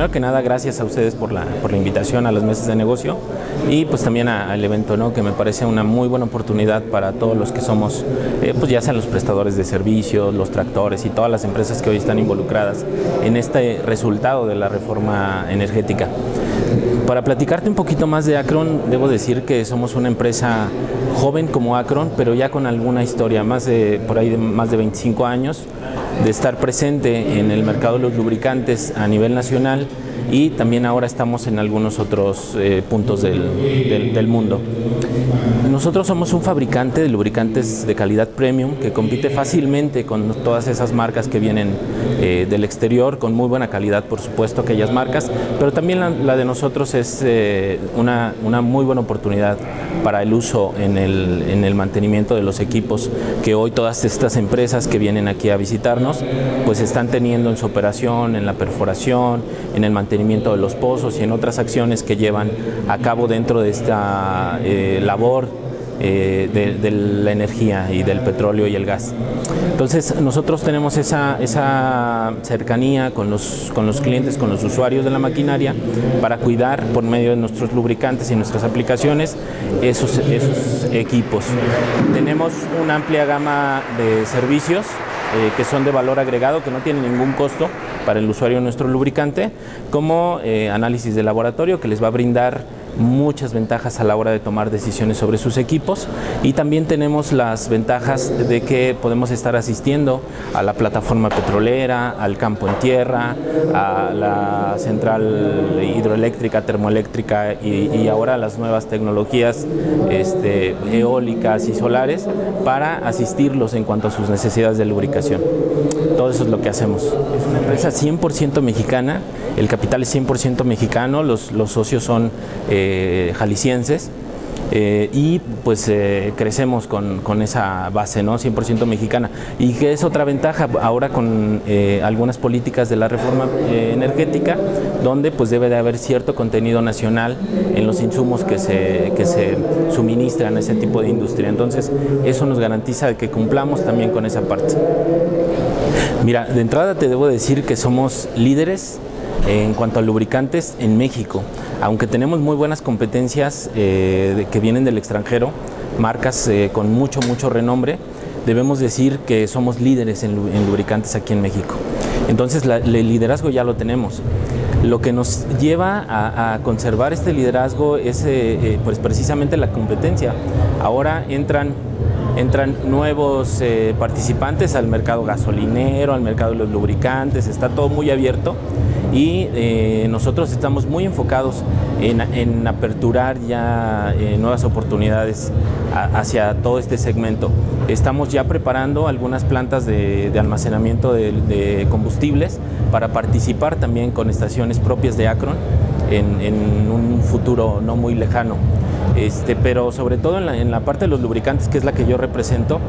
primero que nada, gracias a ustedes por la, por la invitación a las mesas de negocio y pues también al evento, ¿no? que me parece una muy buena oportunidad para todos los que somos, eh, pues ya sean los prestadores de servicios, los tractores y todas las empresas que hoy están involucradas en este resultado de la reforma energética. Para platicarte un poquito más de Acron, debo decir que somos una empresa joven como Acron, pero ya con alguna historia, más de, por ahí de más de 25 años, de estar presente en el mercado de los lubricantes a nivel nacional y también ahora estamos en algunos otros eh, puntos del, del, mundo. Nosotros somos un fabricante de lubricantes de calidad premium que compite fácilmente con todas esas marcas que vienen eh, del exterior, con muy buena calidad, por supuesto, aquellas marcas, pero también la, de nosotros es eh, una, muy buena oportunidad para el uso en el, en el mantenimiento de los equipos que hoy todas estas empresas que vienen aquí a visitarnos, pues están teniendo en su operación, en la perforación, en el mantenimiento de los pozos y en otras acciones que llevan a cabo dentro de esta eh, labor eh, de, la energía y del petróleo y el gas. Entonces nosotros tenemos esa, esa cercanía con los, con los clientes, con los usuarios de la maquinaria para cuidar por medio de nuestros lubricantes y nuestras aplicaciones esos, esos equipos. Tenemos una amplia gama de servicios eh, que son de valor agregado, que no tienen ningún costo para el usuario nuestro lubricante, como eh, análisis de laboratorio que les va a brindar muchas ventajas a la hora de tomar decisiones sobre sus equipos y también tenemos las ventajas de que podemos estar asistiendo a la plataforma petrolera, al campo en tierra, a la central hidroeléctrica, termoeléctrica y, ahora las nuevas tecnologías este, eólicas y solares para asistirlos en cuanto a sus necesidades de lubricación. Todo eso es lo que hacemos. Es una empresa 100% mexicana, el capital es 100% mexicano, los, los socios son eh, jaliscienses. Eh, y pues eh, crecemos con, esa base ¿no? 100% mexicana. Y que es otra ventaja ahora con algunas políticas de la reforma energética donde pues debe de haber cierto contenido nacional en los insumos que se, que se suministran a ese tipo de industria. Entonces eso nos garantiza que cumplamos también con esa parte. Mira de entrada te debo decir que somos líderes en cuanto a lubricantes en México aunque tenemos muy buenas competencias eh, que vienen del extranjero, marcas eh, con mucho, mucho renombre, debemos decir que somos líderes en, lubricantes aquí en México. Entonces el liderazgo ya lo tenemos. Lo que nos lleva a, conservar este liderazgo es eh, pues precisamente la competencia. Ahora entran entran nuevos participantes al mercado gasolinero, al mercado de los lubricantes, está todo muy abierto y eh, nosotros estamos muy enfocados en, aperturar ya eh, nuevas oportunidades hacia todo este segmento. Estamos ya preparando algunas plantas de, almacenamiento de, combustibles para participar también con estaciones propias de Acron en, un futuro no muy lejano. Este, pero sobre todo en la, en la parte de los lubricantes, que es la que yo represento,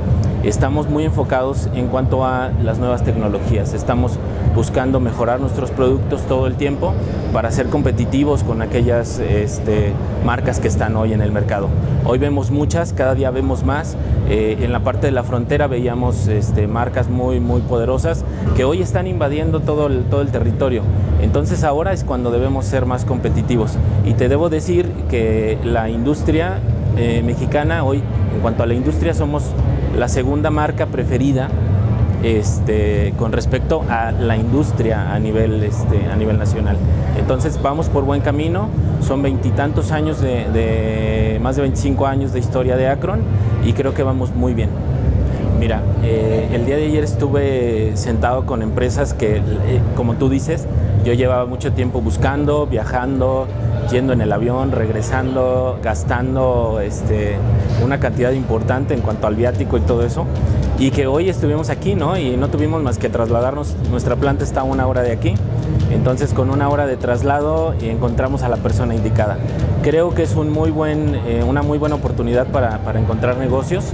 estamos muy enfocados en cuanto a las nuevas tecnologías. Estamos buscando mejorar nuestros productos todo el tiempo para ser competitivos con aquellas este, marcas que están hoy en el mercado. Hoy vemos muchas, cada día vemos más. Eh, en la parte de la frontera veíamos este, marcas muy, muy poderosas que hoy están invadiendo todo el, todo el territorio. Entonces ahora es cuando debemos ser más competitivos. Y te debo decir que la industria eh, mexicana hoy, en cuanto a la industria, somos la segunda marca preferida este, con respecto a la industria a nivel, este, a nivel nacional. Entonces vamos por buen camino, son veintitantos años de, más de 25 años de historia de Akron y creo que vamos muy bien. Mira, eh, el día de ayer estuve sentado con empresas que, eh, como tú dices, yo llevaba mucho tiempo buscando, viajando, yendo en el avión, regresando, gastando este, una cantidad importante en cuanto al viático y todo eso y que hoy estuvimos aquí, ¿no? Y no tuvimos más que trasladarnos, nuestra planta está a una hora de aquí, entonces con una hora de traslado encontramos a la persona indicada. Creo que es un muy buen, eh, una muy buena oportunidad para, para encontrar negocios.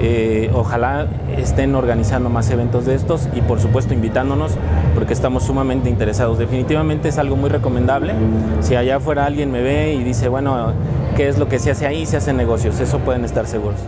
Eh, ojalá estén organizando más eventos de estos y por supuesto invitándonos porque estamos sumamente interesados. Definitivamente es algo muy recomendable. Si allá afuera alguien me ve y dice, bueno, ¿qué es lo que se hace ahí? Se hacen negocios, eso pueden estar seguros.